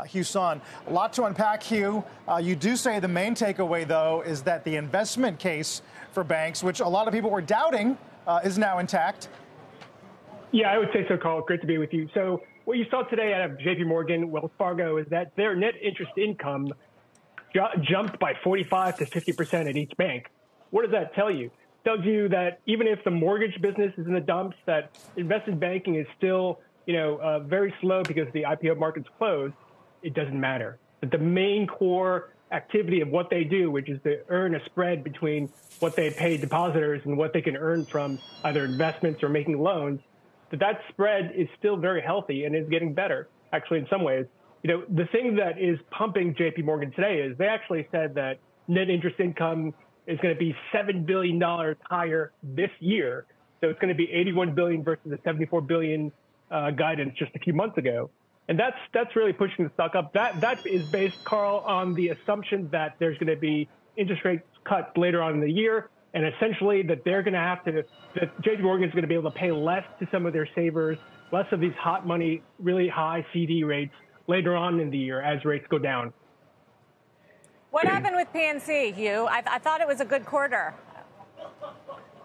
uh, Hugh Son. A lot to unpack, Hugh. Uh, you do say the main takeaway, though, is that the investment case for banks, which a lot of people were doubting, uh, is now intact. Yeah, I would say so, Carl. Great to be with you. So, what you saw today out of JP Morgan, Wells Fargo, is that their net interest income ju- jumped by 45 to 50% at each bank. What does that tell you? It tells you that even if the mortgage business is in the dumps, that investment banking is still, you know, uh, very slow because the IPO market's closed. It doesn't matter. But the main core activity of what they do, which is to earn a spread between what they pay depositors and what they can earn from either investments or making loans, that that spread is still very healthy and is getting better, actually, in some ways. You know, the thing that is pumping JP Morgan today is they actually said that net interest income is going to be $7 billion higher this year. So it's going to be 81 billion versus the 74 billion uh, guidance just a few months ago. And that's that's really pushing the stock up. That that is based, Carl, on the assumption that there's going to be interest rate cuts later on in the year, and essentially that they're going to have to that JP Morgan is going to be able to pay less to some of their savers, less of these hot money, really high CD rates later on in the year as rates go down. What happened with PNC, Hugh? I, I thought it was a good quarter.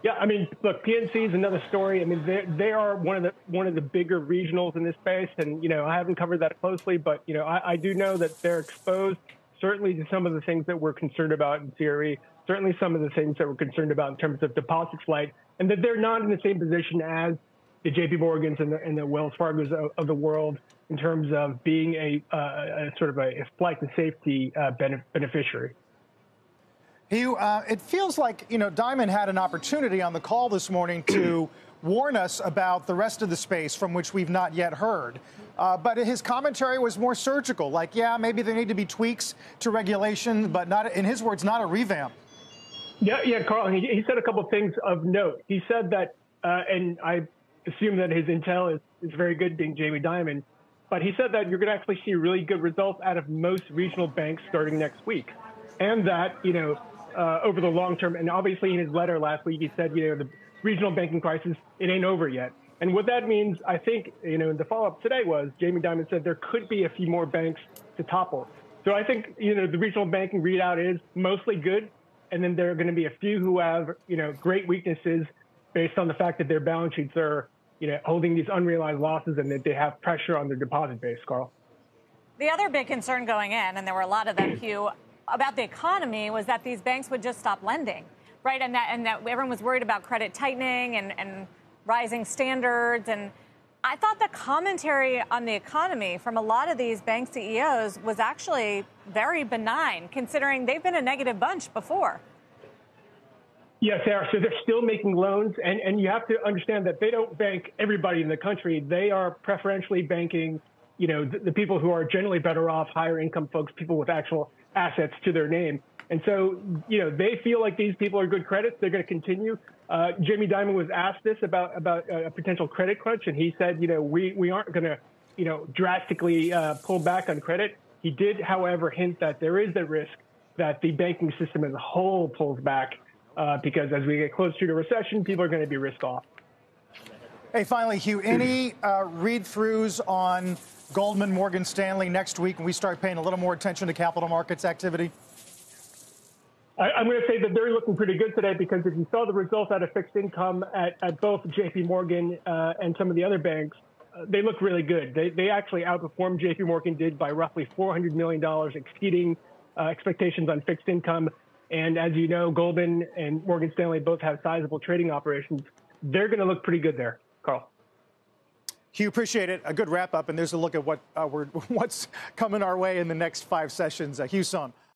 Yeah, I mean, look, PNC is another story. I mean, they they are one of the one of the bigger regionals in this space, and you know, I haven't covered that closely, but you know, I, I do know that they're exposed certainly to some of the things that we're concerned about in CRE, certainly some of the things that we're concerned about in terms of deposit flight, and that they're not in the same position as the J.P. Morgans and the, and the Wells Fargo's of, of, the world in terms of being a, uh, a sort of a, flight to safety uh, beneficiary. Hugh, uh, it feels like, you know, Dimon had an opportunity on the call this morning to warn us about the rest of the space from which we've not yet heard. Uh, but his commentary was more surgical, like, yeah, maybe there need to be tweaks to regulation, but not, in his words, not a revamp. Yeah, yeah, Carl, he, he said a couple of things of note. He said that, uh, and I assume that his intel is, is very good being Jamie Dimon, but he said that you're going to actually see really good results out of most regional banks starting next week. And that, you know, uh, over the long term. And obviously, in his letter last week, he said, you know, the regional banking crisis, it ain't over yet. And what that means, I think, you know, in the follow up today was Jamie Dimon said there could be a few more banks to topple. So I think, you know, the regional banking readout is mostly good. And then there are going to be a few who have, you know, great weaknesses based on the fact that their balance sheets are, you know, holding these unrealized losses and that they have pressure on their deposit base, Carl. The other big concern going in, and there were a lot of them, Hugh, about the economy was that these banks would just stop lending, right? And that and that everyone was worried about credit tightening and, and rising standards. And I thought the commentary on the economy from a lot of these bank CEOs was actually very benign, considering they've been a negative bunch before. Yes, Sarah. So they're still making loans, and, and you have to understand that they don't bank everybody in the country. They are preferentially banking, you know, the, the people who are generally better off, higher income folks, people with actual assets to their name. And so, you know, they feel like these people are good credits. They're going to continue. Uh, Jamie Dimon was asked this about about a potential credit crunch, and he said, you know, we we aren't going to, you know, drastically uh, pull back on credit. He did, however, hint that there is the risk that the banking system as a whole pulls back uh, because as we get closer to recession, people are going to be risk off. Hey, finally, Hugh, any uh, read throughs on Goldman, Morgan Stanley next week we start paying a little more attention to capital markets activity? I, am going to say that they're looking pretty good today because if you saw the results out of fixed income at, at both JP Morgan uh, and some of the other banks, uh, they look really good. They, they actually outperformed JP Morgan did by roughly $400 million, exceeding uh, expectations on fixed income. And as you know, Goldman and Morgan Stanley both have sizable trading operations. They're going to look pretty good there, Carl. Hugh, appreciate it. A good wrap up, and there's a look at what uh, what's coming our way in the next five sessions. Uh, Hugh Son.